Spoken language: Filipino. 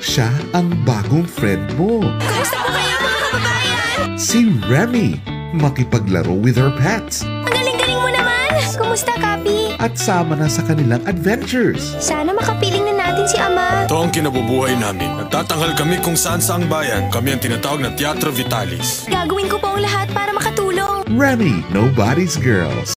Siya ang bagong friend mo. Kumusta po kayo mga kababayan? Si Remy. Makipaglaro with her pets. Ang galing-galing mo naman! Kumusta, Kapi? At sama na sa kanilang adventures. Sana makapiling na natin si Ama. Ito ang kinabubuhay namin. Nagtatanghal kami kung saan saang bayan. Kami ang tinatawag na Teatro Vitalis. Gagawin ko po ang lahat para makatulong. Remy, nobody's girls.